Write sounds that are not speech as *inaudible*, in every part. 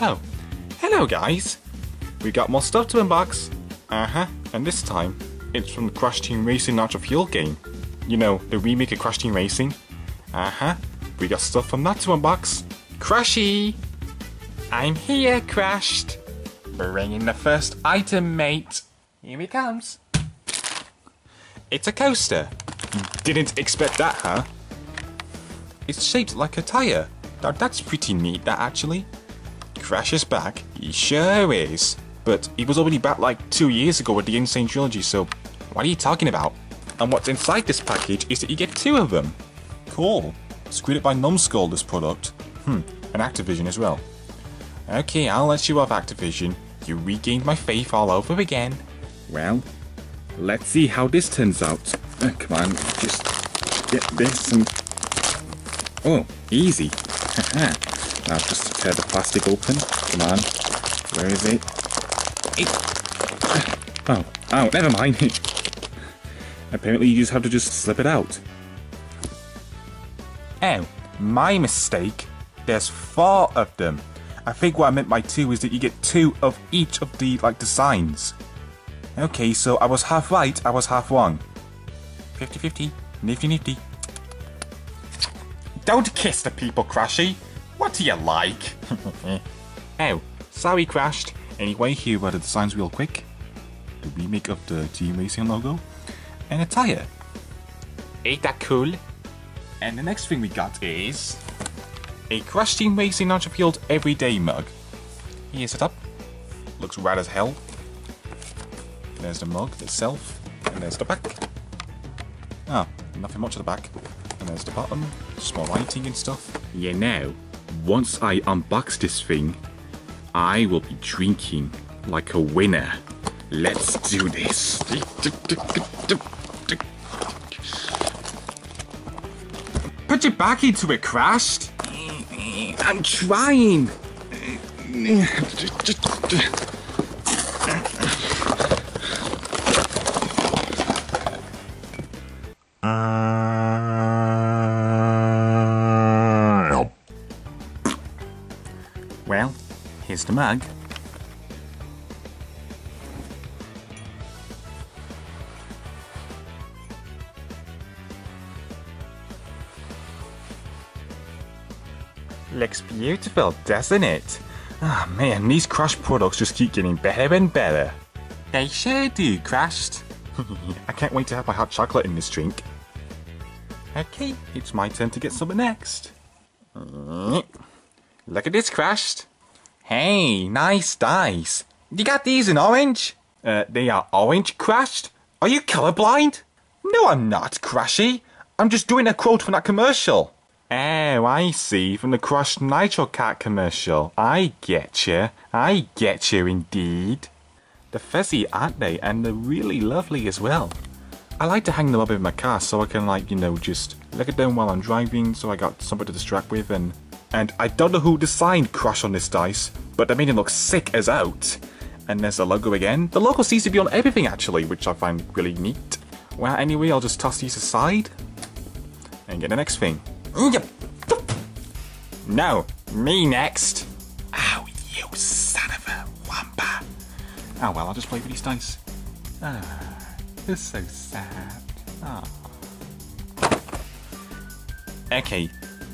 Oh, hello guys. We got more stuff to unbox. Uh-huh, and this time, it's from the Crash Team Racing Nitro Fuel game. You know, the remake of Crash Team Racing. Uh-huh, we got stuff from that to unbox. Crashy! I'm here, Crashed. Bringing the first item, mate. Here he comes. It's a coaster. You didn't expect that, huh? It's shaped like a tire. That, that's pretty neat, that actually. Crash is back. He sure is. But he was already back like two years ago with the N. Sane Trilogy, so what are you talking about? And what's inside this package is that you get two of them. Cool. Screwed created by Numskull, this product. Hmm, and Activision as well. Okay, I'll let you off, Activision. You regained my faith all over again. Well, let's see how this turns out. Uh, come on, just get this and... Oh, easy. Now just tear the plastic open. Come on. Where is it? Oh, oh, never mind. *laughs* Apparently you just have to just slip it out. Oh, my mistake. There's four of them. I think what I meant by two is that you get two of each of the, like, designs. Okay, so I was half right, I was half wrong. 50-50, nifty-nifty. Don't kiss the people, Crashy. What do you like? *laughs* oh, sorry, Crashed. Anyway, here are the designs real quick. The remake of the Team Racing logo. And a tire. Ain't that cool? And the next thing we got is... A Crash Team Racing Nitro Fueled Everyday mug. Here's it up. Looks rad as hell. There's the mug itself. And there's the back. Ah, nothing much at the back. And there's the bottom. Small writing and stuff. Yeah, now, once I unbox this thing, I will be drinking like a winner. Let's do this. Put your back into it, Crashed. I'm trying. Well, here's the mug. Looks beautiful, doesn't it? Ah oh, man, these Crash products just keep getting better and better. They sure do, Crashed. *laughs* I can't wait to have my hot chocolate in this drink. Okay, it's my turn to get something next. Look at this, Crashed. Hey, nice dice. You got these in orange? Uh, they are orange, Crashed? Are you colorblind? No, I'm not, Crashy. I'm just doing a quote from that commercial. Oh, I see. From the Crash Nitro Kart commercial. I get you. I get you indeed. They're fuzzy, aren't they? And they're really lovely as well. I like to hang them up in my car so I can, like, you know, just look at them while I'm driving so I got something to distract with and... And I don't know who designed Crash on this dice, but they made it look sick as out. And there's the logo again. The logo seems to be on everything, actually, which I find really neat. Well, anyway, I'll just toss these aside. And get the next thing. No, me next. Ow, you son of a wampa. Oh well, I'll just play with these dice. Ah, it's so sad. Ah. Okay,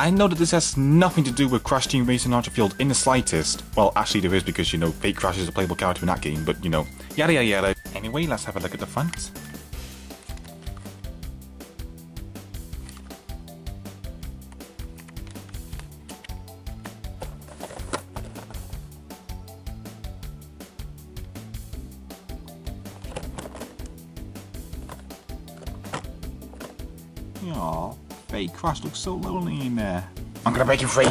I know that this has nothing to do with Crash Team Racing Fueled in the slightest. Well, actually there is because, you know, Fake Crash is a playable character in that game, but, you know, yada yada yada. Anyway, let's have a look at the front. Crash looks so lonely in there. I'm gonna break you free.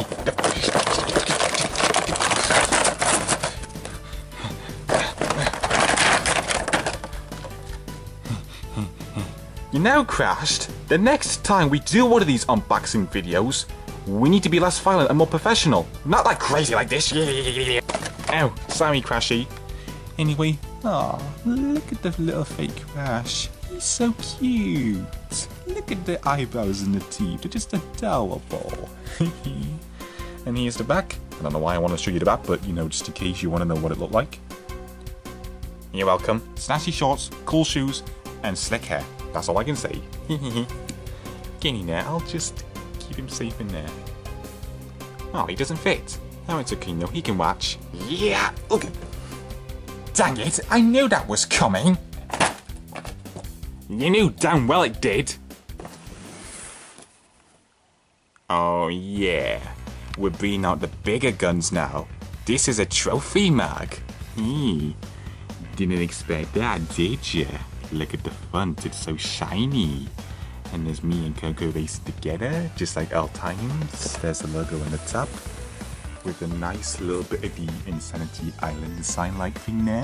You know, Crashed, the next time we do one of these unboxing videos, we need to be less violent and more professional. Not like crazy like this. Ow, oh, sorry, Crashy. Anyway, aw, look at the little fake Crash. He's so cute. Look at the eyebrows and the teeth. They're just adorable. *laughs* And here's the back. I don't know why I want to show you the back, but you know, just in case you want to know what it looked like. You're welcome. Snazzy shorts, cool shoes, and slick hair. That's all I can say. *laughs* In there, I'll just keep him safe in there. Oh, he doesn't fit. Oh, it's okay, no, he can watch. Yeah! Ugh. Dang it, I knew that was coming! You knew damn well it did! Oh yeah, we're bringing out the bigger guns now. This is a trophy mug. Hmm. Didn't expect that, did ya? Look at the front, it's so shiny. And there's me and Coco racing together, just like old times. There's a logo on the top with a nice little bit of the N. Sanity Island sign like thing there.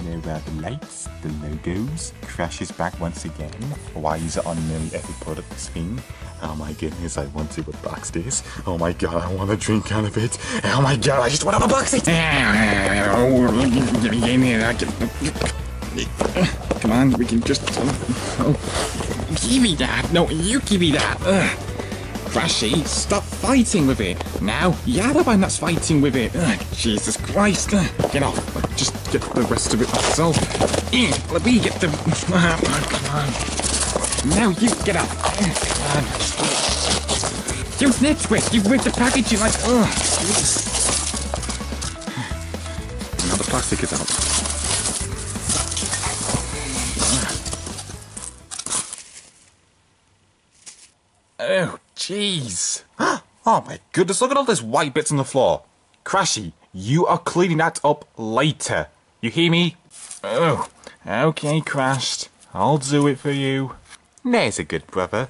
There are the lights, the logos. Crash is back once again. Why is it on nearly every product screen? Oh my goodness, I want to unbox this. Oh my god, I want to drink out of it. Oh my god, I just want to unbox it! Come on, we can just... Oh. Give me that! No, you give me that! Ugh. Crashy, stop fighting with it! Now, Yadaban that's fighting with it! Ugh, Jesus Christ! Ugh, get off! Just get the rest of it myself. Eh, Let me get the... Uh, *laughs* come on. Now you get up! Ugh, Come on. You nitwit! You ripped the packaging like... Ugh! jeez. Now the plastic is out. Oh, jeez. *gasps* Oh my goodness, look at all those white bits on the floor. Crashy, you are cleaning that up later. You hear me? Oh, okay, Crashed. I'll do it for you. There's a good brother.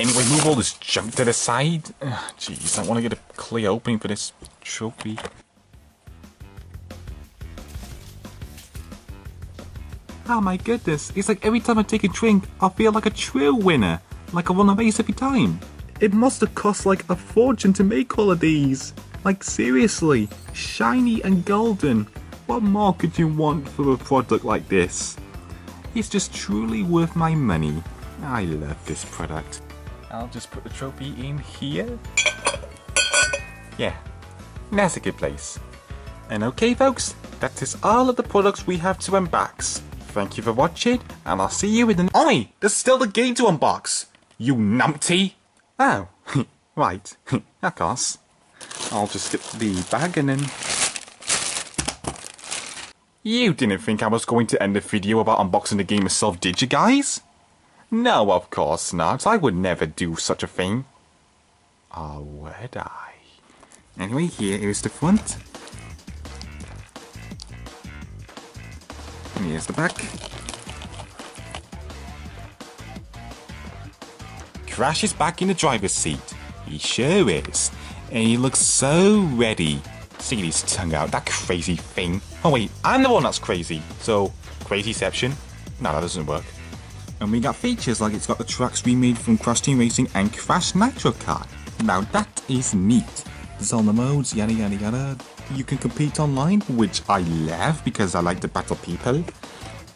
Anyway, move all this junk to the side. *sighs* Jeez, I want to get a clear opening for this trophy. Oh my goodness, it's like every time I take a drink, I feel like a true winner. Like I won a race every time. It must have cost like a fortune to make all of these. Like seriously, shiny and golden. What more could you want for a product like this? It's just truly worth my money. I love this product. I'll just put the trophy in here. Yeah, that's a good place. And okay folks, that is all of the products we have to unbox. Thank you for watching, and I'll see you in the- Oi! There's still the game to unbox! You numpty! Oh, *laughs* right, of course. I'll just get the bag and then... You didn't think I was going to end the video about unboxing the game itself, did you guys? No, of course not. I would never do such a thing. Or would I? Anyway, here is the front. And here's the back. Crash is back in the driver's seat. He sure is. And he looks so ready. See his tongue out, that crazy thing. Oh wait, I'm the one that's crazy. So, crazyception? No, that doesn't work. And we got features like it's got the tracks remade from Crash Team Racing and Crash Nitro Kart. Now that is neat. There's all the modes, yada yada yada. You can compete online, which I love because I like to battle people.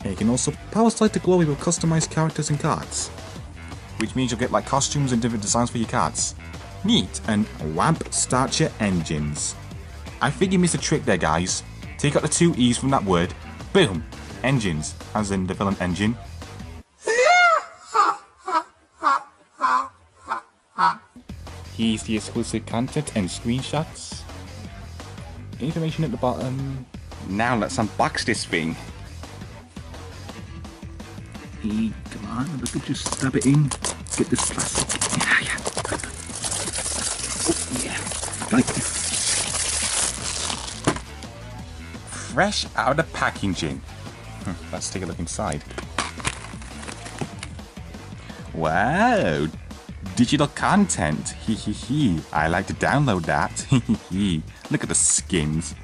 And you can also power slide to glory with customized characters and cards. Which means you'll get like costumes and different designs for your cards. Neat, and WAMP start your engines. I think you missed a trick there guys. Take out the two E's from that word. Boom! Engines, as in the villain N. Gin. Here's the exclusive content and screenshots. Information at the bottom. Now let's unbox this thing. Hey, come on, we could just stab it in. Get this plastic. Yeah, yeah. Oh, yeah. Like. Fresh out of packaging. Hmm, Let's take a look inside. Wow, digital content. Hee hee hee. I like to download that. *laughs* Hee hee hee. Look at the skins.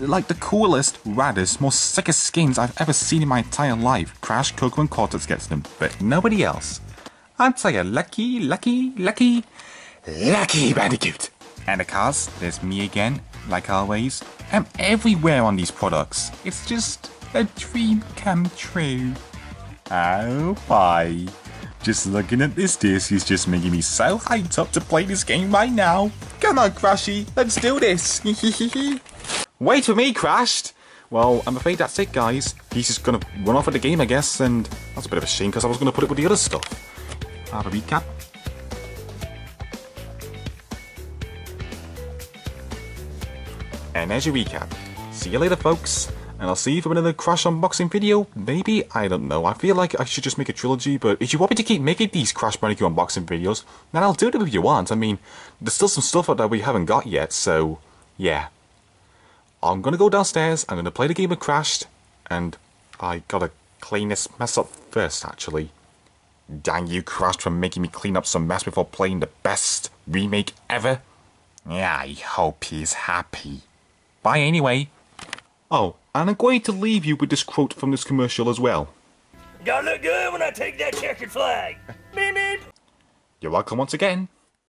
Like the coolest, raddest, most sickest skins I've ever seen in my entire life. Crash, Coco, and Cortex gets them, but nobody else. I'd say lucky, lucky, lucky, lucky Bandicoot. And of course, there's me again, like always. I'm everywhere on these products. It's just a dream come true. Oh, bye. Just looking at this disc is just making me so hyped up to play this game right now. Come on, Crashy, let's do this. *laughs* Wait for me, Crashed. Well, I'm afraid that's it, guys. He's just gonna run off with the game, I guess, and that's a bit of a shame because I was gonna put it with the other stuff. Have a recap. And there's your recap. See you later, folks. And I'll see you for another Crash unboxing video. Maybe, I don't know. I feel like I should just make a trilogy, but if you want me to keep making these Crash Bandicoot unboxing videos, then I'll do them if you want. I mean, there's still some stuff out there we haven't got yet, so yeah. I'm gonna go downstairs, I'm gonna play the game of Crashed, and I gotta clean this mess up first, actually. Dang you, Crashed, for making me clean up some mess before playing the best remake ever. Yeah, I hope he's happy. Bye anyway. Oh, and I'm going to leave you with this quote from this commercial as well. Gotta look good when I take that checkered flag. *laughs* Beep beep. You're welcome once again.